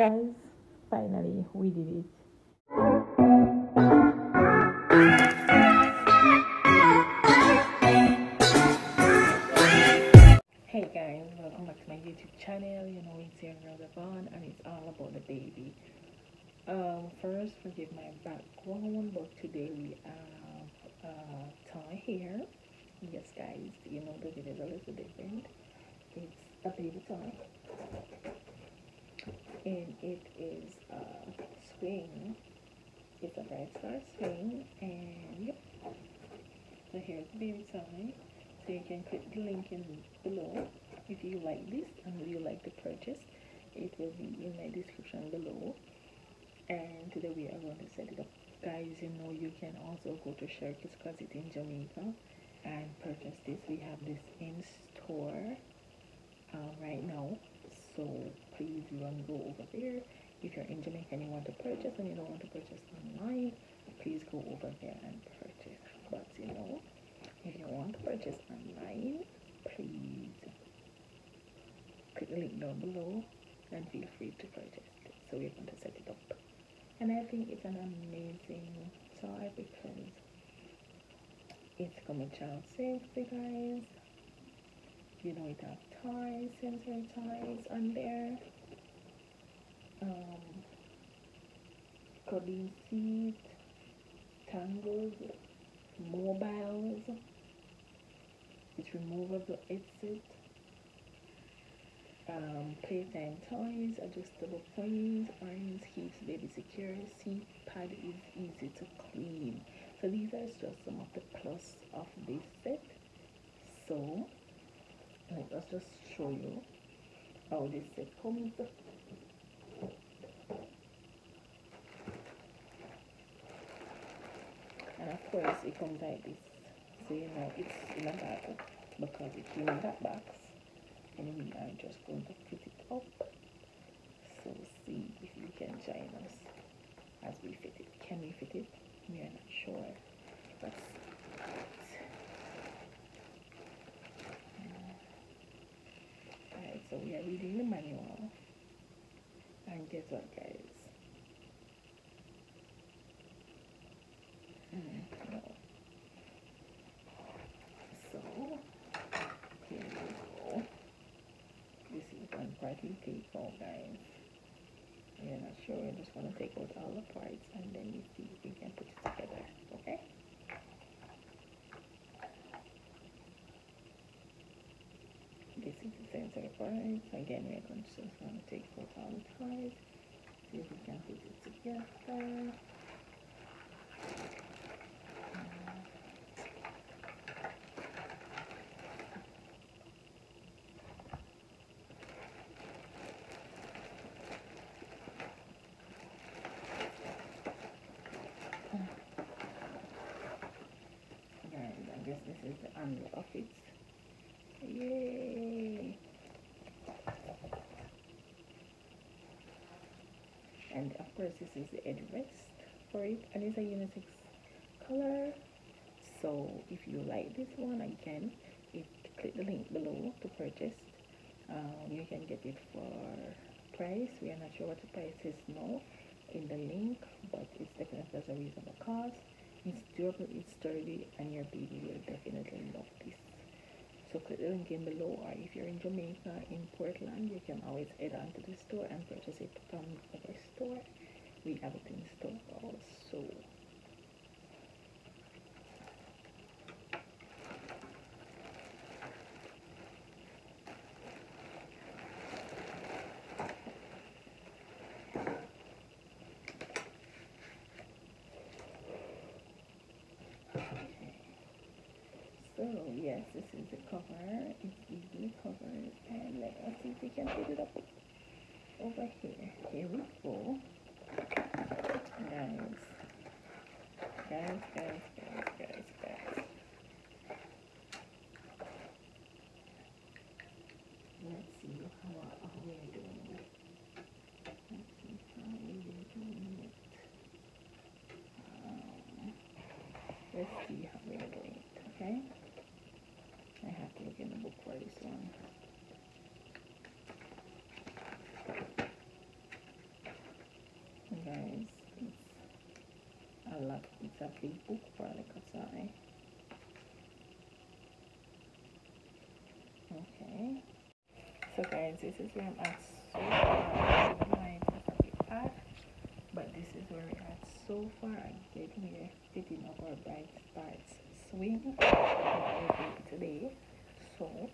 Guys, finally we did it. Hey guys, welcome back to my YouTube channel. You know it's girl Devon and it's all about the baby. Um, first forgive my background, but today we have a toy here. Yes guys, you know the video is a little different. It's a baby toy and it is a swing. It's a bright star swing and. So here's the baby toy. So you can click the link in below if you like this and you like to purchase. It will be in my description below. And today we are going to set it up. Guys, you know you can also go to Shirk's Closet in Jamaica and purchase this. We have this in store uh, right now. So please run go over there. If you're in Jamaica and you want to purchase and you don't want to purchase online, please go over there and purchase. But you know, if you want to purchase online, please click the link down below and feel free to purchase it. So we're going to set it up. And I think it's an amazing toy because it's child safety guys. You know it has toys, sensory toys on there. Um seat, tangles, mobiles, it's removable exit, um, playtime toys, adjustable points, arms keeps baby secure, seat pad is easy to clean. So these are just some of the plus of this set. So let us just show you how this set comes. And of course it comes like this. So you know it's in a bag because it came in that box. And we are just going to put it up. So see if you can join us as we fit it. Can we fit it? We are not sure. Let's Alright, so we are reading the manual. And guess what guys? Mm. So here we go. This is one part out guys. We're not sure, we're just gonna take out all the parts and then we see if we can put it together. Okay? This is the. Again, we're going to just want to take out all the parts. See if we can put it together. I guess this is the angle of it. Yay! And of course, this is the headrest for it, and it's a unisex color. So if you like this one, again, it click the link below to purchase. Um, you can get it for price. We are not sure what the price is now in the link, but it's definitely a reasonable cost. It's durable, it's sturdy, and your baby will definitely love this. So click the link in below, or if you're in Jamaica, in Portland, you can always head on to the store and purchase it from our store. We have it in stock also. So yes, this is the cover. It's easily covered, and let us see if we can put it up over here. Here we go, guys. Guys, guys, guys, guys, guys. Let's see how, how we're doing. Let's see how we're doing it. Um, let's see how we're doing it, okay? I have to look in the book for this one. Okay. So guys, this is where I'm at so far. Might a bit hard, but this is where we're at so far. Again, we're fitting up our bright starts swing today. So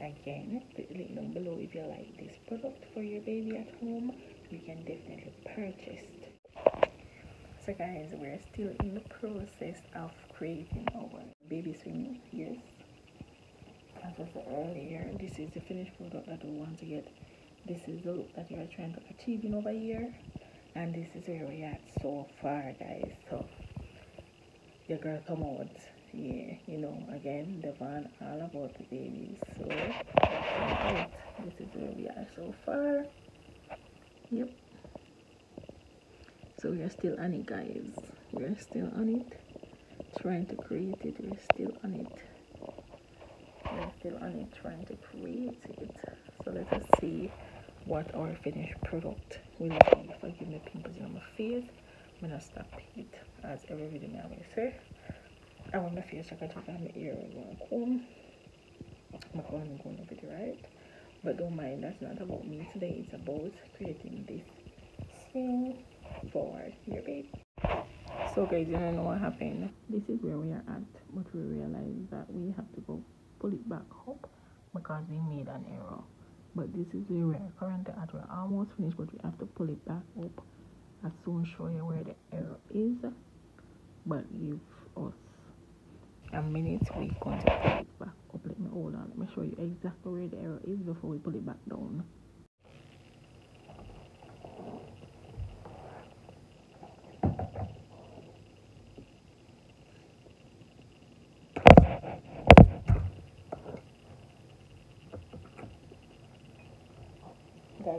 again, put the link down below if you like this product for your baby at home. You can definitely purchase so guys we're still in the process of creating our baby swing yes as I said earlier this is the finished product that we want to get. This is the look that we are trying to achieve in over here. And this is where we are at so far guys. So your girl come out. Yeah you know again the Devon all about the babies. So this is where we are so far. Yep so we are still on it guys. We are still on it. Trying to create it. We're still on it. We're still on it trying to create it. So let us see what our finished product will be. If I give me pimples on my face I'm gonna stop it. As every video I will say I want my face like I took out my ear and comb my comb going to over it right? But don't mind that's not about me today. It's about creating this thing for your baby. So guys, you don't know what happened. This is where we are at, but we realize that we have to go pull it back up because we made an error. But this is where we are currently at. We're almost finished, but we have to pull it back up. I'll soon show you where the error is. But give us a minute. We're going to pull it back up. Let me hold on. Let me show you exactly where the error is before we pull it back down.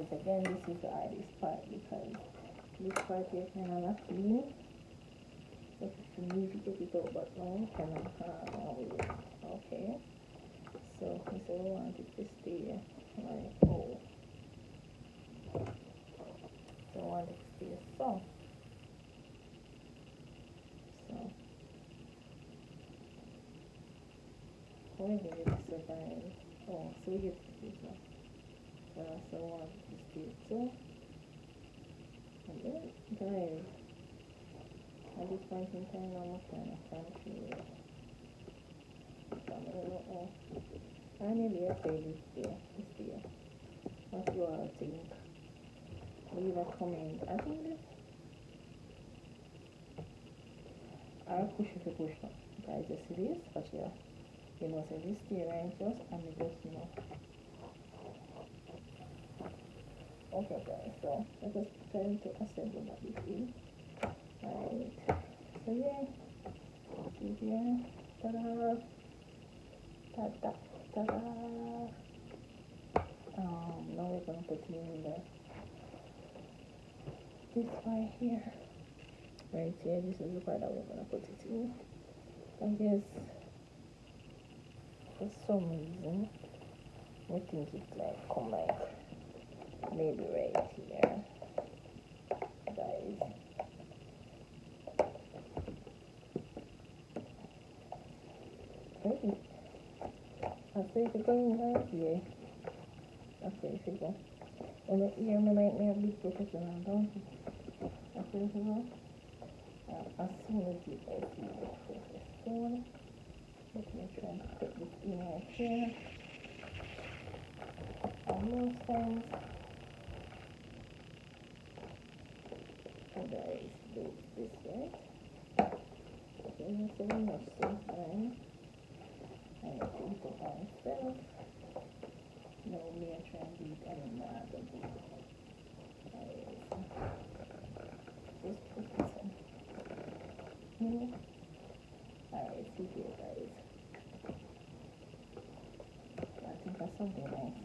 Guys again this is the hardest part because this part here kind of not so it's easy to get it out but now kind of hard okay. So this I want it to stay like oh so I want it to stay so so. How is it survive? Oh so we get this uh, so on this pizza. And then, guys, at this point in time, I'm kind of confused. I need to say this there, this there. What do you all think? Leave a comment. I think this. I'll push if you push now. Guys, you see this? But yeah, you know, so this there right just and just, you know. Okay so let us turn to assemble that thing. Alright. So yeah. See here. Ta-da. Ta-da. Ta-da. Um, now we're gonna put it in the this right here. Right here, this is the part that we're gonna put it in. I guess for some reason we think it like come like maybe right here. Guys. Okay I see if it going right here. Okay if it go. And the ear me might have big professional don't you okay uh, as soon as you guys see the professional let me try and put this in right here. Almost times guys do this right okay so see fine I eat it myself no me I try and eat any more of it just put this in here see guys I think that's something nice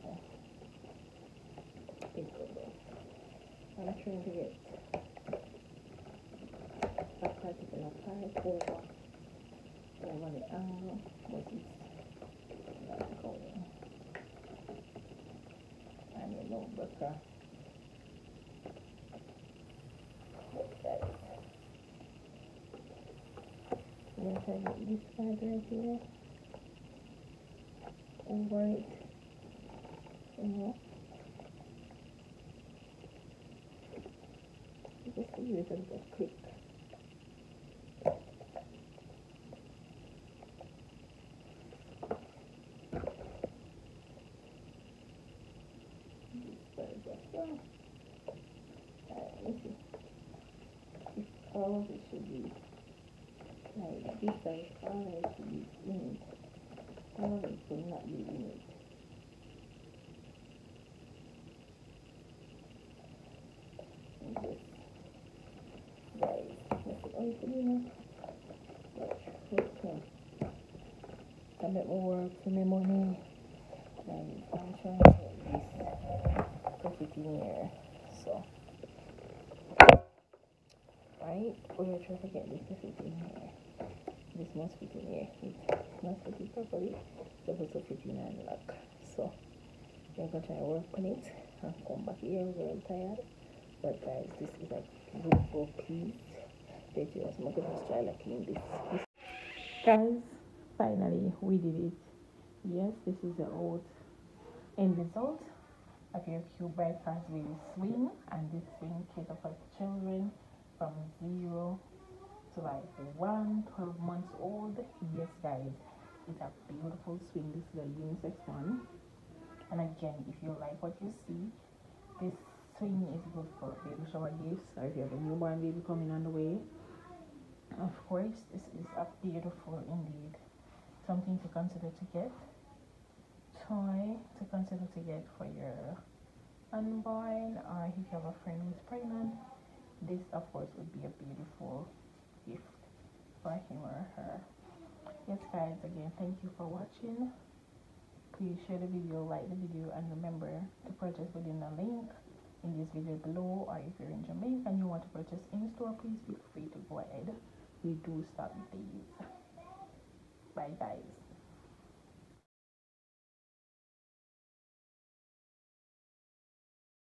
there I'm trying to get particular part over over the angle but it's not going and you know better but guys going to get this part right here over it. You. Just a little click. all of it should be like this of it should be in it. Should not be in it. And this, guys, that's it all for me. Let's go. I make more work for my money. And I'm trying to get this to fit in here. So Oh, we are trying to get this to fit in here. This must fit in here. It's not fitting properly. It's supposed to fit in and lock. So we're gonna try to work on it and come back here. We're all tired. But guys, this is a beautiful piece. That you I'm gonna try locking this. this. Guys, finally we did it. Yes, this is the old end result your cube breakfast with swing and this swing cater for children from zero to like one, 12 months old. Yes, guys, it's a beautiful swing. This is a unisex one. And again, if you like what you see, this swing is good for baby shower gifts or if you have a newborn baby coming on the way. Of course, this is a beautiful indeed. Something to consider to get. Toy to consider to get for your unborn or if you have a friend who's pregnant this of course would be a beautiful gift for him or her. Yes guys again thank you for watching. Please share the video like the video and remember to purchase within the link in this video below. Or if you're in jamaica and you want to purchase in store please feel free to go ahead. We do stock these. Bye guys